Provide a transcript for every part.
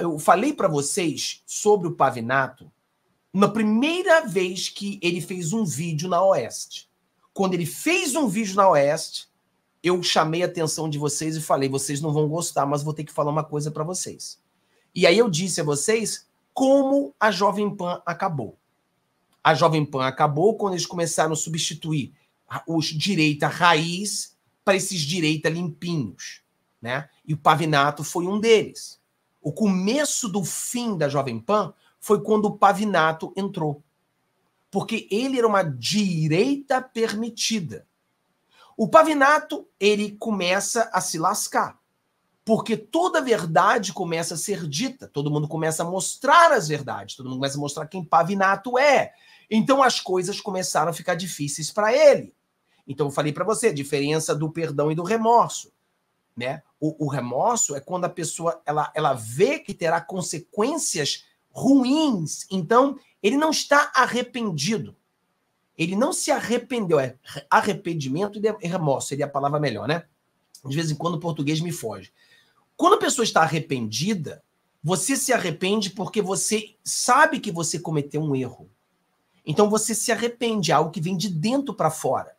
eu falei para vocês sobre o Pavinato na primeira vez que ele fez um vídeo na Oeste. Quando ele fez um vídeo na Oeste, eu chamei a atenção de vocês e falei: vocês não vão gostar, mas vou ter que falar uma coisa para vocês. E aí eu disse a vocês como a Jovem Pan acabou. A Jovem Pan acabou quando eles começaram a substituir os direita raiz para esses direita limpinhos, né? E o Pavinato foi um deles. O começo do fim da Jovem Pan foi quando o Pavinato entrou. Porque ele era uma direita permitida. O Pavinato, ele começa a se lascar. Porque toda verdade começa a ser dita, todo mundo começa a mostrar as verdades, todo mundo começa a mostrar quem Pavinato é. Então as coisas começaram a ficar difíceis para ele. Então eu falei para você a diferença do perdão e do remorso, né? O, o, remorso é quando a pessoa ela, ela vê que terá consequências ruins. Então ele não está arrependido. Ele não se arrependeu. É arrependimento e remorso seria a palavra melhor, né? De vez em quando o português me foge. Quando a pessoa está arrependida, você se arrepende porque você sabe que você cometeu um erro. Então você se arrepende, é algo que vem de dentro para fora.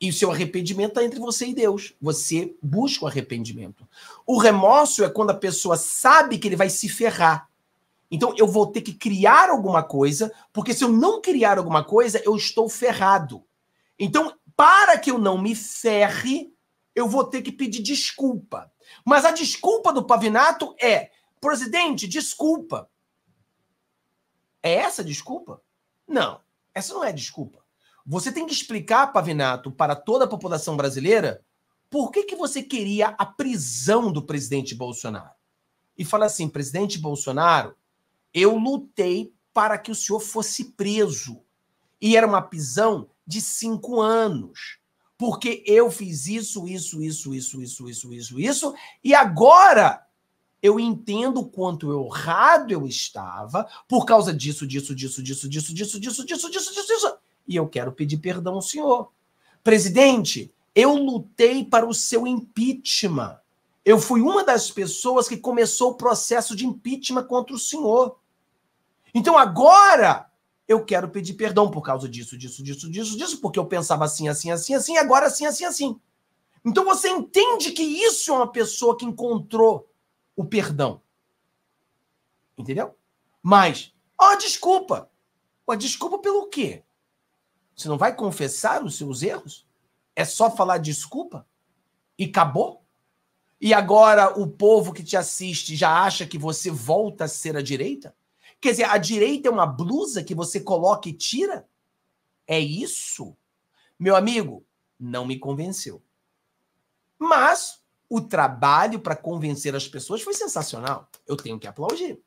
E o seu arrependimento está entre você e Deus. Você busca o arrependimento. O remorso é quando a pessoa sabe que ele vai se ferrar. Então eu vou ter que criar alguma coisa, porque se eu não criar alguma coisa, eu estou ferrado. Então, para que eu não me ferre, eu vou ter que pedir desculpa. Mas a desculpa do Pavinato é: presidente, desculpa. É essa desculpa? Não, essa não é desculpa. Você tem que explicar, Pavinato, para toda a população brasileira por que, que você queria a prisão do presidente Bolsonaro. E fala assim: presidente Bolsonaro, eu lutei para que o senhor fosse preso. E era uma prisão de cinco anos. Porque eu fiz isso, isso, isso, isso, isso, isso, isso, isso, e agora eu entendo quanto errado eu estava por causa disso, disso, disso, disso, disso, disso, disso, disso, disso, disso, disso e eu quero pedir perdão ao senhor. Presidente, eu lutei para o seu impeachment. Eu fui uma das pessoas que começou o processo de impeachment contra o senhor. Então agora eu quero pedir perdão por causa disso, disso, disso, disso, disso, porque eu pensava assim, assim, assim, assim, agora assim, assim, assim. Então você entende que isso é uma pessoa que encontrou o perdão. Entendeu? Mas, ó, desculpa. Oh, desculpa pelo quê? Você não vai confessar os seus erros? É só falar desculpa? E acabou? E agora o povo que te assiste já acha que você volta a ser a direita? Quer dizer, a direita é uma blusa que você coloca e tira? É isso? Meu amigo, não me convenceu. Mas o trabalho para convencer as pessoas foi sensacional. Eu tenho que aplaudir.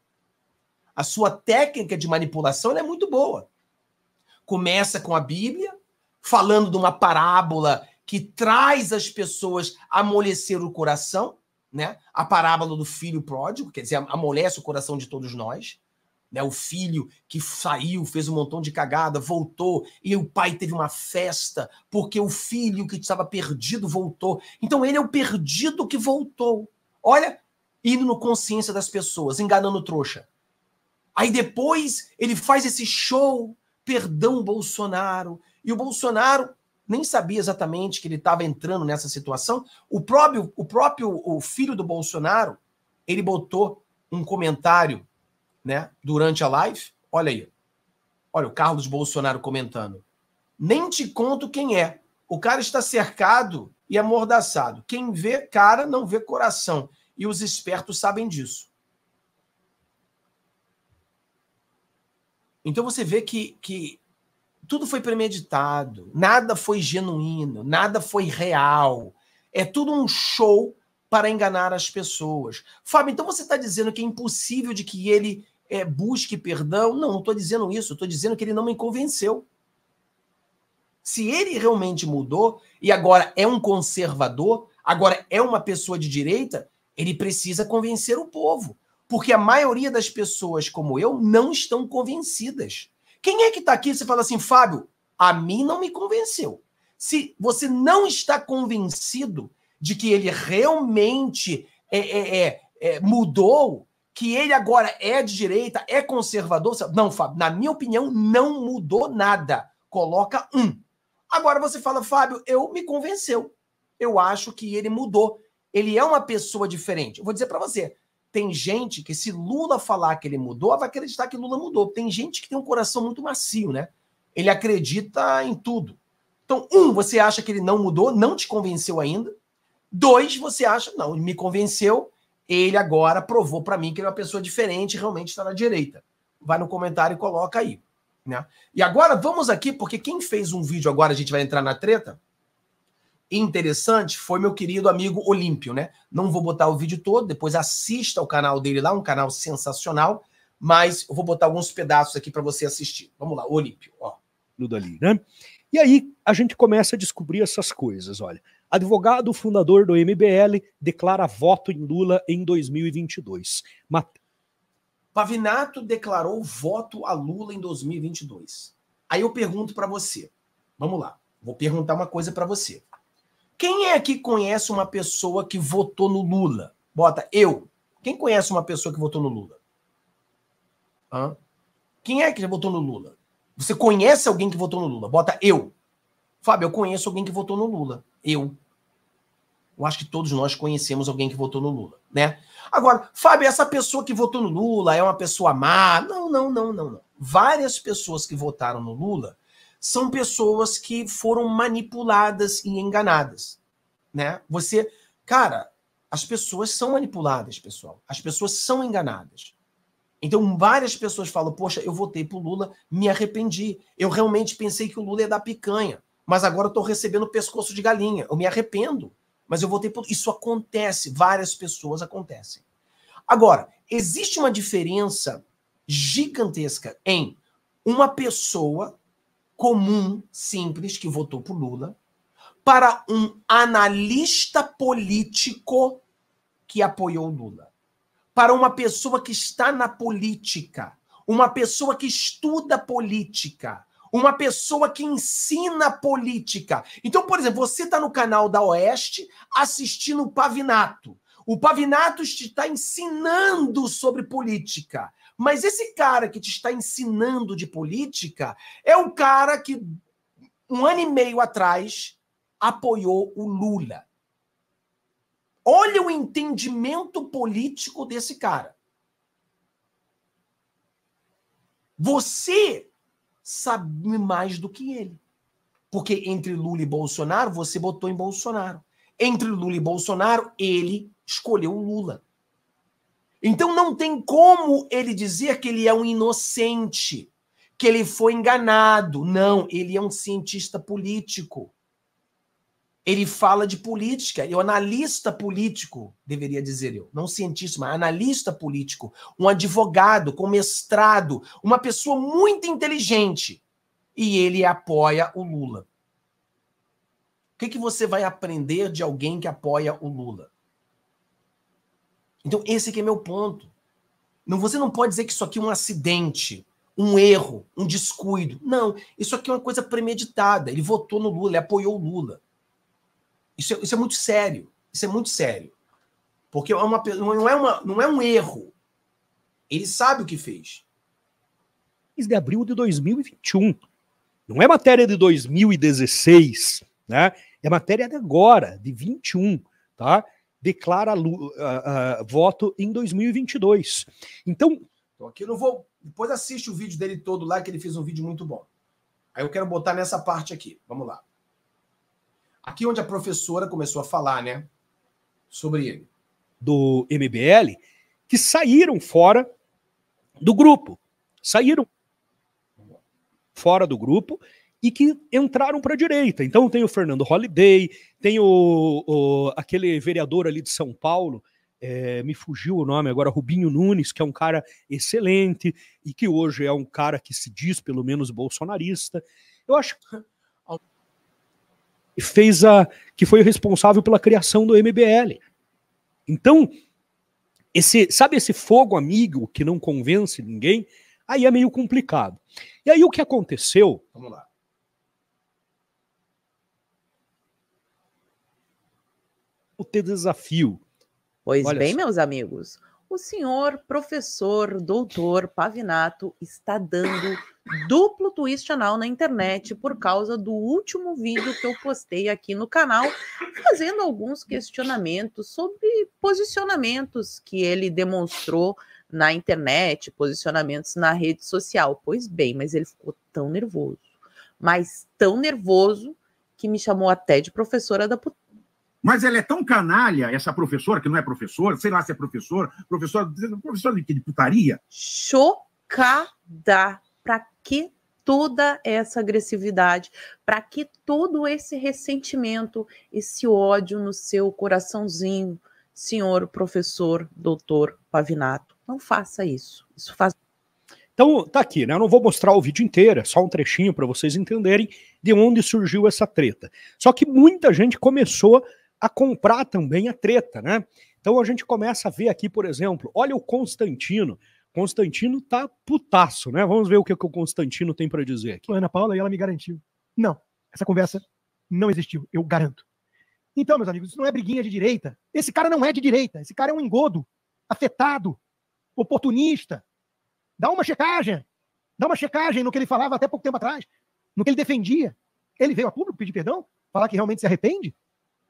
A sua técnica de manipulação é muito boa começa com a Bíblia, falando de uma parábola que traz as pessoas a amolecer o coração, né? A parábola do filho pródigo, quer dizer, amolece o coração de todos nós. Né, o filho que saiu, fez um montão de cagada, voltou, e o pai teve uma festa, porque o filho que estava perdido voltou. Então ele é o perdido que voltou. Olha, indo no consciência das pessoas, enganando o trouxa. Aí depois ele faz esse show perdão Bolsonaro. E o Bolsonaro nem sabia exatamente que ele estava entrando nessa situação. O próprio, o próprio o filho do Bolsonaro, ele botou um comentário, né, durante a live. Olha aí. Olha o Carlos Bolsonaro comentando. Nem te conto quem é. O cara está cercado e amordaçado. Quem vê cara não vê coração. E os espertos sabem disso. Então você vê que, que tudo foi premeditado, nada foi genuíno, nada foi real. É tudo um show para enganar as pessoas. Fábio, então você está dizendo que é impossível de que ele é, busque perdão? Não, não estou dizendo isso. Estou dizendo que ele não me convenceu. Se ele realmente mudou e agora é um conservador, agora é uma pessoa de direita, ele precisa convencer o povo. Porque a maioria das pessoas, como eu, não estão convencidas. Quem é que está aqui e você fala assim, Fábio, a mim não me convenceu. Se você não está convencido de que ele realmente é, é, é, é, mudou, que ele agora é de direita, é conservador. Não, Fábio, na minha opinião, não mudou nada. Coloca um. Agora você fala, Fábio, eu me convenceu. Eu acho que ele mudou. Ele é uma pessoa diferente. Eu vou dizer para você, tem gente que se Lula falar que ele mudou, vai acreditar que Lula mudou. Tem gente que tem um coração muito macio, né? Ele acredita em tudo. Então, um, você acha que ele não mudou, não te convenceu ainda. Dois, você acha, não, me convenceu, ele agora provou para mim que ele é uma pessoa diferente, realmente está na direita. Vai no comentário e coloca aí. Né? E agora vamos aqui, porque quem fez um vídeo agora, a gente vai entrar na treta, interessante, foi meu querido amigo Olímpio, né? Não vou botar o vídeo todo, depois assista ao canal dele lá, um canal sensacional, mas eu vou botar alguns pedaços aqui para você assistir. Vamos lá, Olímpio, ó. Tudo ali, né? E aí a gente começa a descobrir essas coisas, olha. Advogado fundador do MBL declara voto em Lula em 2022. Mat... Pavinato declarou voto a Lula em 2022. Aí eu pergunto para você. Vamos lá. Vou perguntar uma coisa para você. Quem é que conhece uma pessoa que votou no Lula? Bota eu. Quem conhece uma pessoa que votou no Lula? Hã? Quem é que já votou no Lula? Você conhece alguém que votou no Lula? Bota eu. Fábio, eu conheço alguém que votou no Lula. Eu. Eu acho que todos nós conhecemos alguém que votou no Lula, né? Agora, Fábio, essa pessoa que votou no Lula é uma pessoa má? Não, não, não, não, não. Várias pessoas que votaram no Lula são pessoas que foram manipuladas e enganadas, né? Você, cara, as pessoas são manipuladas, pessoal. As pessoas são enganadas. Então, várias pessoas falam: Poxa, eu votei pro Lula, me arrependi. Eu realmente pensei que o Lula ia dar picanha, mas agora eu tô recebendo pescoço de galinha. Eu me arrependo mas eu votei por. Isso acontece, várias pessoas acontecem. Agora, existe uma diferença gigantesca em uma pessoa comum, simples, que votou por Lula, para um analista político que apoiou Lula. Para uma pessoa que está na política, uma pessoa que estuda política, uma pessoa que ensina política. Então, por exemplo, você está no canal da Oeste assistindo o Pavinato. O Pavinato está ensinando sobre política. Mas esse cara que te está ensinando de política é o cara que, um ano e meio atrás, apoiou o Lula. Olha o entendimento político desse cara. Você sabe mais do que ele. Porque entre Lula e Bolsonaro, você botou em Bolsonaro. Entre Lula e Bolsonaro, ele escolheu o Lula. Então não tem como ele dizer que ele é um inocente, que ele foi enganado. Não, ele é um cientista político. Ele fala de política, é um analista político, deveria dizer eu, não cientista, mas analista político, um advogado com mestrado, uma pessoa muito inteligente. E ele apoia o Lula. O que, que você vai aprender de alguém que apoia o Lula? Então, esse aqui é meu ponto. Não, você não pode dizer que isso aqui é um acidente, um erro, um descuido. Não, isso aqui é uma coisa premeditada. Ele votou no Lula, ele apoiou o Lula. Isso é, isso é muito sério. Isso é muito sério. Porque é uma, não, é uma, não é um erro. Ele sabe o que fez. De abril de 2021. Não é matéria de 2016, né? É matéria de agora, de 21, tá? Declara uh, uh, voto em 2022. Então, então, aqui eu não vou. Depois assiste o vídeo dele todo lá, que ele fez um vídeo muito bom. Aí eu quero botar nessa parte aqui. Vamos lá. Aqui onde a professora começou a falar, né? Sobre ele. Do MBL, que saíram fora do grupo. Saíram fora do grupo e que entraram para a direita. Então tem o Fernando Holliday, tem o, o aquele vereador ali de São Paulo, é, me fugiu o nome agora, Rubinho Nunes, que é um cara excelente e que hoje é um cara que se diz pelo menos bolsonarista. Eu acho fez a que foi responsável pela criação do MBL. Então, esse, sabe esse fogo amigo que não convence ninguém? Aí é meio complicado. E aí o que aconteceu? Vamos lá. O ter desafio Pois Olha bem, só. meus amigos, o senhor professor doutor Pavinato está dando duplo twist anal na internet por causa do último vídeo que eu postei aqui no canal, fazendo alguns questionamentos sobre posicionamentos que ele demonstrou na internet, posicionamentos na rede social. Pois bem, mas ele ficou tão nervoso, mas tão nervoso que me chamou até de professora da. Mas ela é tão canalha, essa professora, que não é professora, sei lá se é professor, professor, professor de, de putaria. Chocada. Para que toda essa agressividade? Para que todo esse ressentimento, esse ódio no seu coraçãozinho, senhor professor, doutor Pavinato? Não faça isso. Isso faz então, tá aqui, né? Eu não vou mostrar o vídeo inteiro, é só um trechinho para vocês entenderem de onde surgiu essa treta. Só que muita gente começou a comprar também a treta, né? Então a gente começa a ver aqui, por exemplo, olha o Constantino. Constantino tá putaço, né? Vamos ver o que, que o Constantino tem para dizer aqui. Ana Paula, e ela me garantiu. Não, essa conversa não existiu, eu garanto. Então, meus amigos, isso não é briguinha de direita. Esse cara não é de direita, esse cara é um engodo, afetado, oportunista, Dá uma checagem. Dá uma checagem no que ele falava até pouco tempo atrás, no que ele defendia. Ele veio a público pedir perdão, falar que realmente se arrepende?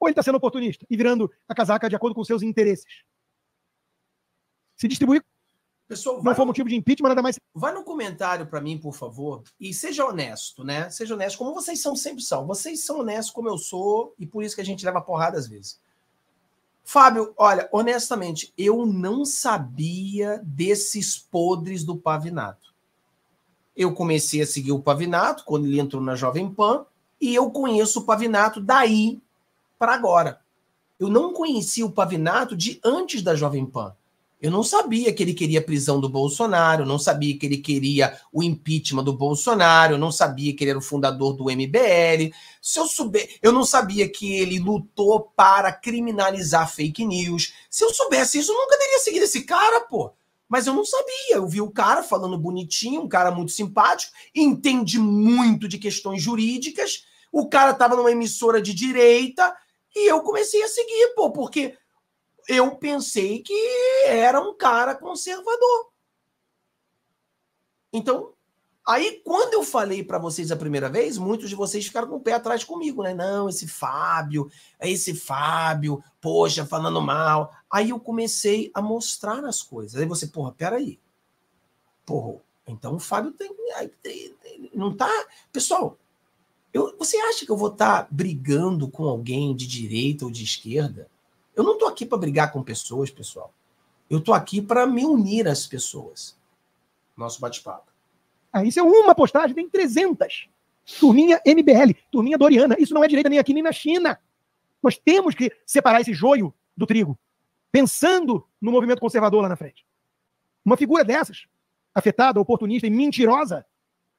Ou ele está sendo oportunista e virando a casaca de acordo com seus interesses? Se distribuir Pessoal, não no... motivo de impeachment, nada mais. Vai no comentário para mim, por favor, e seja honesto, né? Seja honesto, como vocês são sempre são. Vocês são honestos como eu sou, e por isso que a gente leva porrada às vezes. Fábio, olha, honestamente, eu não sabia desses podres do Pavinato. Eu comecei a seguir o Pavinato quando ele entrou na Jovem Pan e eu conheço o Pavinato daí para agora. Eu não conhecia o Pavinato de antes da Jovem Pan. Eu não sabia que ele queria a prisão do Bolsonaro, não sabia que ele queria o impeachment do Bolsonaro, não sabia que ele era o fundador do MBL. Se eu souber, eu não sabia que ele lutou para criminalizar fake news. Se eu soubesse isso, eu nunca teria seguido esse cara, pô. Mas eu não sabia. Eu vi o cara falando bonitinho, um cara muito simpático, entende muito de questões jurídicas. O cara estava numa emissora de direita e eu comecei a seguir, pô, porque eu pensei que era um cara conservador. Então, aí quando eu falei para vocês a primeira vez, muitos de vocês ficaram com o pé atrás comigo, né? Não, esse Fábio, é esse Fábio, poxa, falando mal. Aí eu comecei a mostrar as coisas. Aí você, porra, peraí. Porra, então o Fábio tem. Não tá. Pessoal, eu, você acha que eu vou estar tá brigando com alguém de direita ou de esquerda? Eu não estou aqui para brigar com pessoas, pessoal. Eu estou aqui para me unir às pessoas. Nosso bate-papo. Ah, isso é uma postagem, tem 300. Turminha MBL, turminha Doriana. Isso não é direita nem aqui nem na China. Nós temos que separar esse joio do trigo, pensando no movimento conservador lá na frente. Uma figura dessas, afetada, oportunista e mentirosa,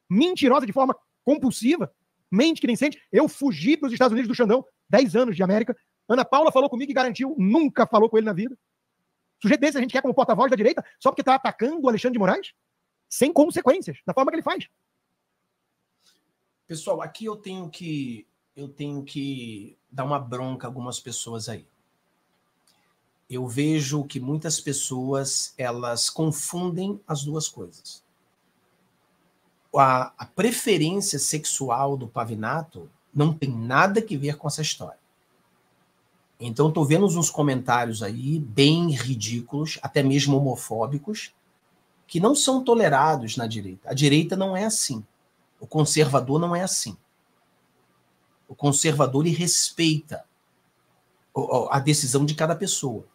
mentirosa de forma compulsiva, mente que nem sente. Eu fugi para os Estados Unidos do Xandão, 10 anos de América, Ana Paula falou comigo e garantiu, nunca falou com ele na vida. Sujeito desse a gente quer como porta-voz da direita só porque está atacando o Alexandre de Moraes? Sem consequências, da forma que ele faz. Pessoal, aqui eu tenho que eu tenho que dar uma bronca a algumas pessoas aí. Eu vejo que muitas pessoas elas confundem as duas coisas. A, a preferência sexual do Pavinato não tem nada que ver com essa história. Então, estou vendo uns comentários aí bem ridículos, até mesmo homofóbicos, que não são tolerados na direita. A direita não é assim. O conservador não é assim. O conservador ele respeita a decisão de cada pessoa.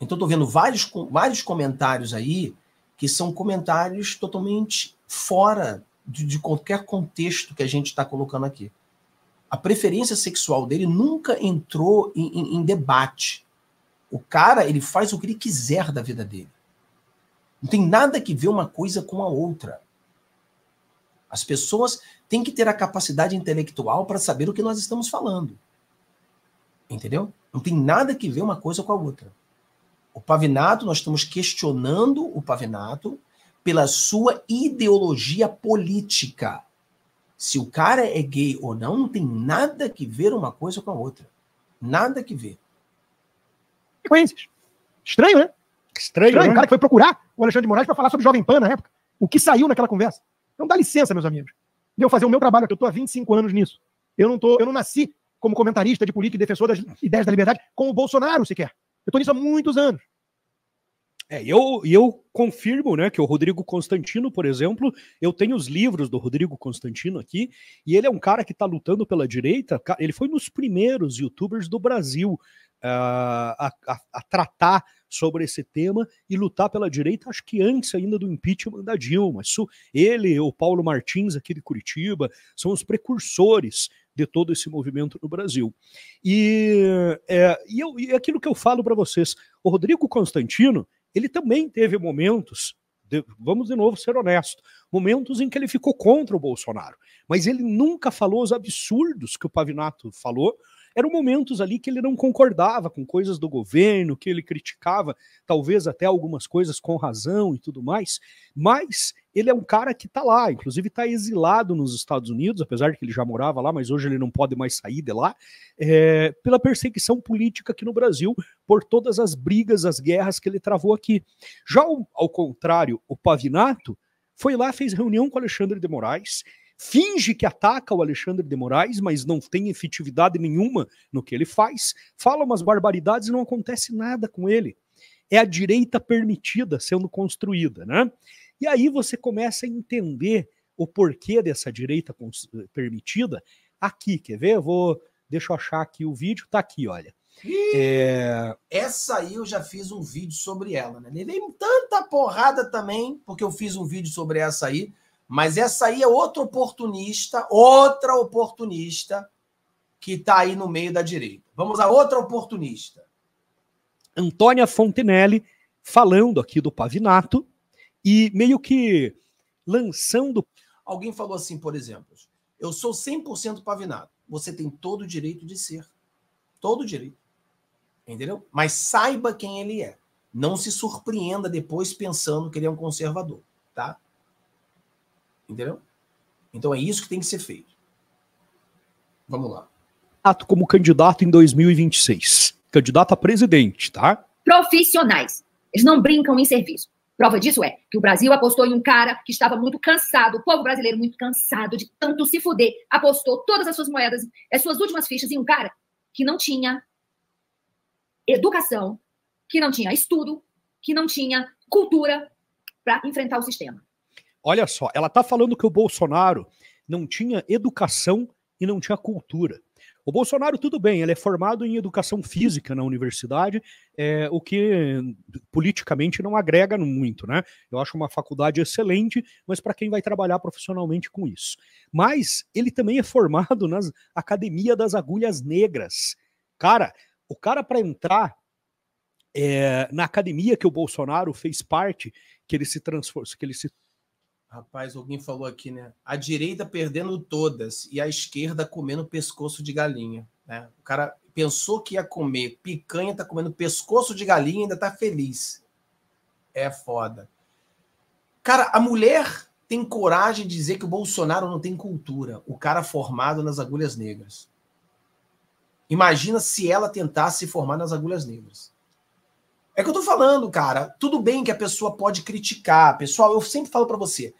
Então, estou vendo vários, vários comentários aí que são comentários totalmente fora de, de qualquer contexto que a gente está colocando aqui a preferência sexual dele nunca entrou em, em, em, debate. O cara, ele faz o que ele quiser da vida dele. Não tem nada que ver uma coisa com a outra. As pessoas têm que ter a capacidade intelectual para saber o que nós estamos falando. Entendeu? Não tem nada que ver uma coisa com a outra. O Pavinato, nós estamos questionando o Pavinato pela sua ideologia política se o cara é gay ou não, não tem nada que ver uma coisa com a outra. Nada que ver. Sequências. Estranho, né? Estranho, Estranho, né? o cara que foi procurar o Alexandre de Moraes para falar sobre Jovem Pan na época. O que saiu naquela conversa. Então dá licença, meus amigos. De eu fazer o meu trabalho, que eu tô há 25 anos nisso. Eu não, tô, eu não nasci como comentarista de política e defensor das ideias da liberdade com o Bolsonaro sequer. Eu tô nisso há muitos anos. É, e eu, eu confirmo, né, que o Rodrigo Constantino, por exemplo, eu tenho os livros do Rodrigo Constantino aqui, e ele é um cara que está lutando pela direita. Ele foi nos primeiros youtubers do Brasil ah, a, a- a tratar sobre esse tema e lutar pela direita, acho que antes ainda do impeachment da Dilma. Isso, ele, o Paulo Martins, aqui de Curitiba, são os precursores de todo esse movimento no Brasil. E, é, e, eu, e aquilo que eu falo para vocês, o Rodrigo Constantino, ele também teve momentos, de- vamos de novo ser honesto, momentos em que ele ficou contra o Bolsonaro, mas ele nunca falou os absurdos que o Pavinato falou. Eram momentos ali que ele não concordava com coisas do governo, que ele criticava, talvez até algumas coisas com razão e tudo mais, mas ele é um cara que está lá, inclusive está exilado nos Estados Unidos, apesar de que ele já morava lá, mas hoje ele não pode mais sair de lá, é, pela perseguição política aqui no Brasil, por todas as brigas, as guerras que ele travou aqui. Já ao contrário, o Pavinato foi lá, fez reunião com Alexandre de Moraes, finge que ataca o Alexandre de Moraes, mas não tem efetividade nenhuma no que ele faz, fala umas barbaridades e não acontece nada com ele. É a direita permitida sendo construída, né? E aí você começa a entender o porquê dessa direita permitida aqui, quer ver? Eu vou, deixa eu achar aqui o vídeo, tá aqui, olha. É, Essa aí eu já fiz um vídeo sobre ela, né? Levei tanta porrada também, porque eu fiz um vídeo sobre essa aí, mas essa aí é outra oportunista, outra oportunista que tá aí no meio da direita. Vamos a outra oportunista. Antônia Fontenelle falando aqui do Pavinato e meio que lançando Alguém falou assim, por exemplo, eu sou 100% pavinado. Você tem todo o direito de ser. Todo o direito. Entendeu? Mas saiba quem ele é. Não se surpreenda depois pensando que ele é um conservador, tá? Entendeu? Então é isso que tem que ser feito. Vamos lá. ato como candidato em 2026. Candidato a presidente, tá? profissionais. Eles não brincam em serviço. Prova disso é que o Brasil apostou em um cara que estava muito cansado, o povo brasileiro muito cansado de tanto se fuder, apostou todas as suas moedas, as suas últimas fichas em um cara que não tinha educação, que não tinha estudo, que não tinha cultura para enfrentar o sistema. Olha só, ela tá falando que o Bolsonaro não tinha educação e não tinha cultura. O Bolsonaro, tudo bem, ele é formado em educação física na universidade, é, o que politicamente não agrega muito, né? Eu acho uma faculdade excelente, mas para quem vai trabalhar profissionalmente com isso. Mas ele também é formado na Academia das Agulhas Negras. Cara, o cara para entrar é, na academia que o Bolsonaro fez parte, que ele se transformou, que ele se Rapaz, alguém falou aqui, né? A direita perdendo todas e a esquerda comendo pescoço de galinha. Né? O cara pensou que ia comer picanha, tá comendo pescoço de galinha e ainda tá feliz. É foda. Cara, a mulher tem coragem de dizer que o Bolsonaro não tem cultura. O cara formado nas agulhas negras. Imagina se ela tentasse se formar nas agulhas negras. É que eu tô falando, cara. Tudo bem que a pessoa pode criticar. Pessoal, eu sempre falo para você.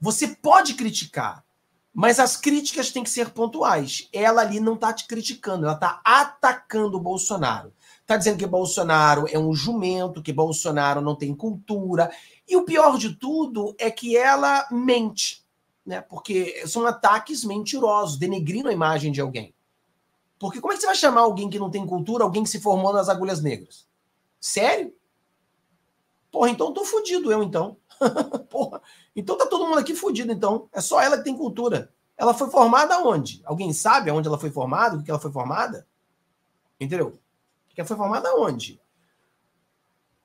Você pode criticar, mas as críticas têm que ser pontuais. Ela ali não tá te criticando, ela tá atacando o Bolsonaro. Tá dizendo que Bolsonaro é um jumento, que Bolsonaro não tem cultura. E o pior de tudo é que ela mente, né? Porque são ataques mentirosos, denegrindo a imagem de alguém. Porque como é que você vai chamar alguém que não tem cultura, alguém que se formou nas agulhas negras? Sério? Porra, então tô fudido eu, então. Porra, então tá todo mundo aqui fudido, então. É só ela que tem cultura. Ela foi formada onde? Alguém sabe aonde ela foi formada? O que ela foi formada? Entendeu? Que ela foi formada onde?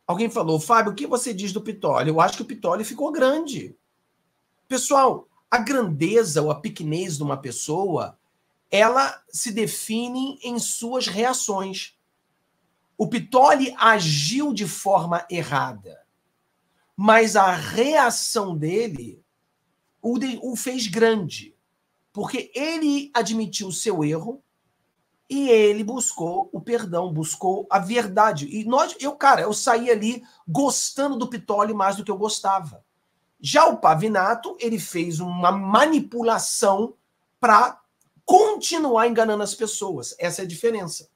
Alguém falou, Fábio, o que você diz do Pitoli? Eu acho que o Pitoli ficou grande. Pessoal, a grandeza ou a pequenez de uma pessoa, ela se define em suas reações. O Pitoli agiu de forma errada, mas a reação dele o, de, o fez grande, porque ele admitiu seu erro E ele buscou o perdão, buscou a verdade. E nós, eu, cara, eu saí ali gostando do Pitoli mais do que eu gostava. Já o Pavinato, ele fez uma manipulação para continuar enganando as pessoas. Essa é a diferença.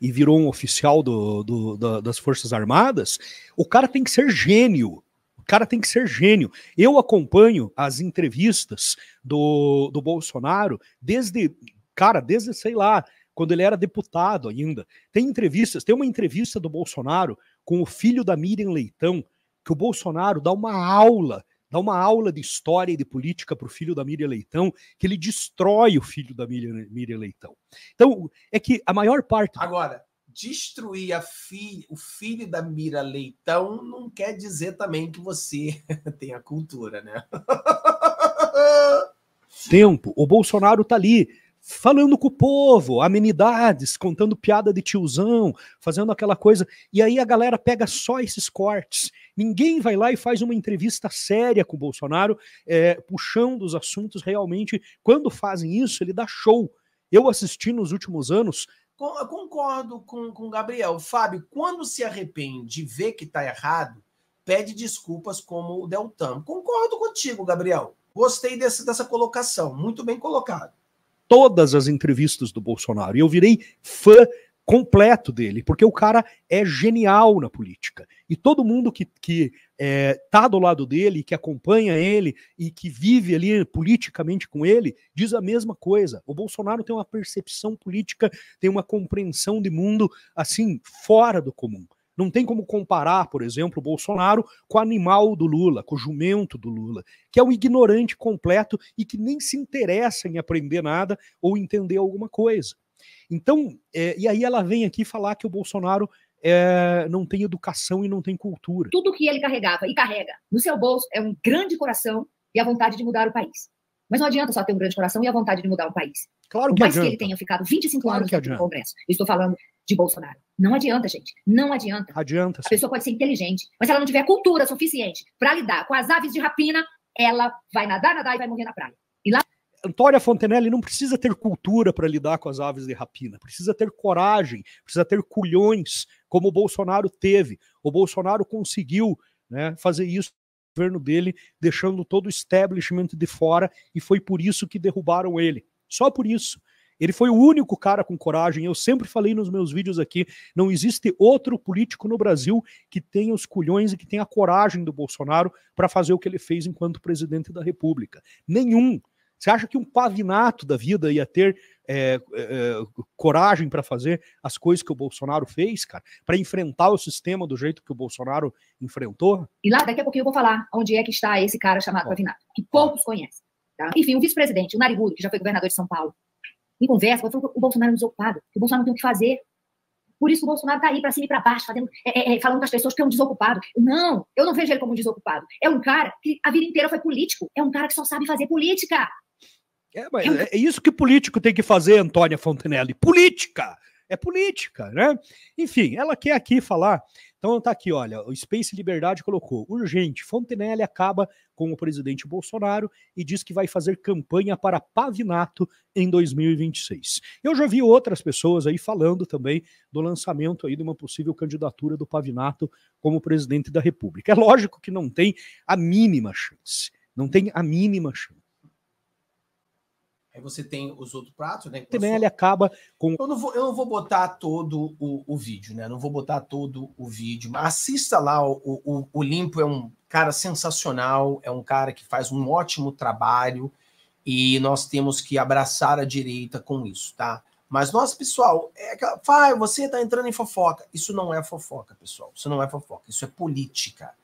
E virou um oficial do, do, do, das Forças Armadas, o cara tem que ser gênio. O cara tem que ser gênio. Eu acompanho as entrevistas do, do Bolsonaro desde, cara, desde, sei lá, quando ele era deputado ainda. Tem entrevistas, tem uma entrevista do Bolsonaro com o filho da Miriam Leitão, que o Bolsonaro dá uma aula dá uma aula de história e de política para o filho da Miriam Leitão, que ele destrói o filho da Miriam, Miriam Leitão. Então, é que a maior parte. Agora, destruir fi, o filho da Mira Leitão não quer dizer também que você tem a cultura, né? Tempo. O Bolsonaro tá ali falando com o povo, amenidades, contando piada de tiozão, fazendo aquela coisa. E aí a galera pega só esses cortes. Ninguém vai lá e faz uma entrevista séria com o Bolsonaro, é, puxando os assuntos realmente. Quando fazem isso, ele dá show. Eu assisti nos últimos anos. Concordo com o Gabriel. Fábio, quando se arrepende, vê que está errado, pede desculpas como o Deltan. Concordo contigo, Gabriel. Gostei desse, dessa colocação. Muito bem colocado todas as entrevistas do Bolsonaro. E eu virei fã completo dele, porque o cara é genial na política. E todo mundo que, que é, tá do lado dele, que acompanha ele e que vive ali politicamente com ele, diz a mesma coisa. O Bolsonaro tem uma percepção política, tem uma compreensão de mundo assim, fora do comum. Não tem como comparar, por exemplo, o Bolsonaro com o animal do Lula, com o jumento do Lula, que é um ignorante completo e que nem se interessa em aprender nada ou entender alguma coisa. Então, é, e aí ela vem aqui falar que o Bolsonaro é, não tem educação e não tem cultura. Tudo que ele carregava e carrega no seu bolso é um grande coração e a vontade de mudar o país. Mas não adianta só ter um grande coração e a vontade de mudar o país. Claro que Por mais que ele tenha ficado 25 claro anos no Congresso. Eu estou falando de Bolsonaro. Não adianta, gente. Não adianta. Adianta. A pessoa pode ser inteligente, mas se ela não tiver cultura suficiente para lidar com as aves de rapina, ela vai nadar, nadar e vai morrer na praia. E lá Antônia Fontenelle não precisa ter cultura para lidar com as aves de rapina, precisa ter coragem, precisa ter culhões, como o Bolsonaro teve. O Bolsonaro conseguiu né, fazer isso no governo dele, deixando todo o establishment de fora, e foi por isso que derrubaram ele. Só por isso. Ele foi o único cara com coragem. Eu sempre falei nos meus vídeos aqui: não existe outro político no Brasil que tenha os culhões e que tenha a coragem do Bolsonaro para fazer o que ele fez enquanto presidente da República. Nenhum. Você acha que um pavinato da vida ia ter é, é, coragem para fazer as coisas que o Bolsonaro fez, cara? Para enfrentar o sistema do jeito que o Bolsonaro enfrentou? E lá, daqui a pouquinho eu vou falar onde é que está esse cara chamado Pavinato, que poucos conhecem. Tá? Enfim, o vice-presidente, o Narigudo, que já foi governador de São Paulo, em conversa, falou o Bolsonaro é desocupado, que o Bolsonaro não tem o que fazer. Por isso o Bolsonaro está aí para cima e para baixo, fazendo, é, é, falando com as pessoas que é um desocupado. Não, eu não vejo ele como um desocupado. É um cara que a vida inteira foi político. É um cara que só sabe fazer política. É, mas é, é isso que político tem que fazer, Antônia Fontenelle. Política! É política, né? Enfim, ela quer aqui falar então tá aqui, olha, o Space Liberdade colocou: urgente, Fontenelle acaba com o presidente Bolsonaro e diz que vai fazer campanha para Pavinato em 2026. Eu já vi outras pessoas aí falando também do lançamento aí de uma possível candidatura do Pavinato como presidente da República. É lógico que não tem a mínima chance. Não tem a mínima chance. Aí você tem os outros pratos, né? Também ele acaba com. Eu não vou, eu não vou botar todo o, o vídeo, né? Não vou botar todo o vídeo. Mas assista lá, o, o, o Limpo é um cara sensacional, é um cara que faz um ótimo trabalho e nós temos que abraçar a direita com isso, tá? Mas nós, pessoal, é aquela. Fai, você tá entrando em fofoca. Isso não é fofoca, pessoal. Isso não é fofoca. Isso é política.